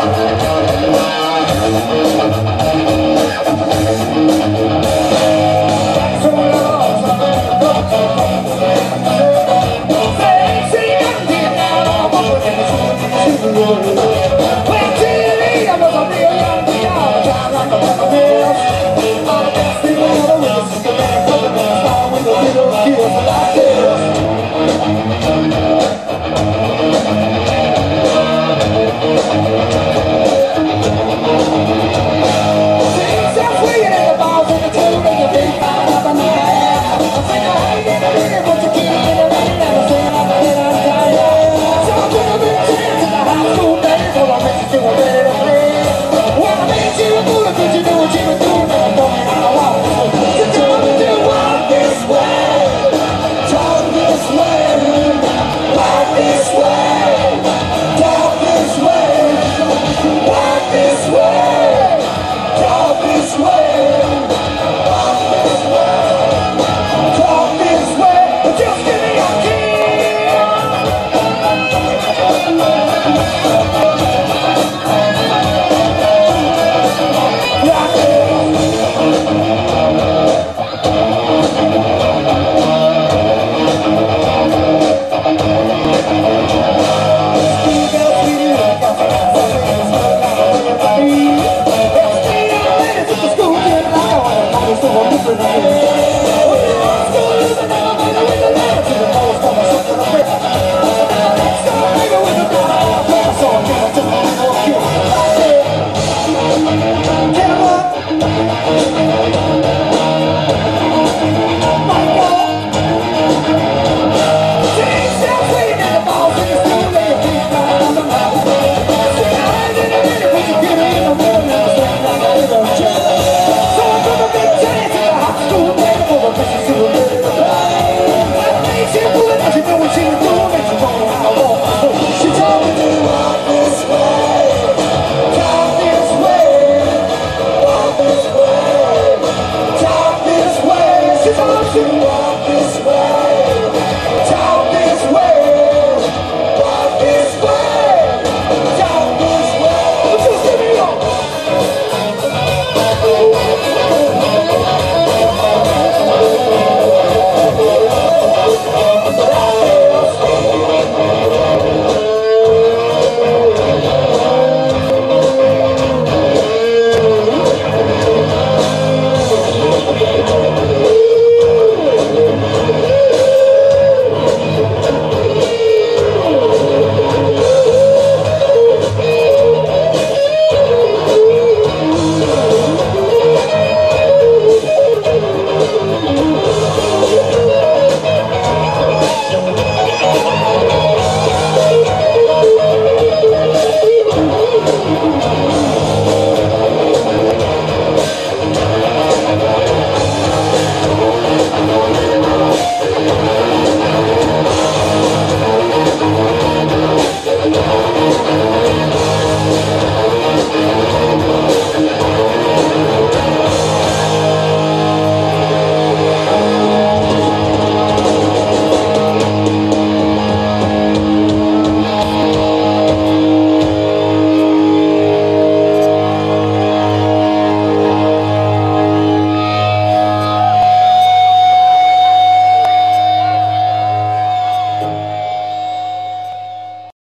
감사합니다.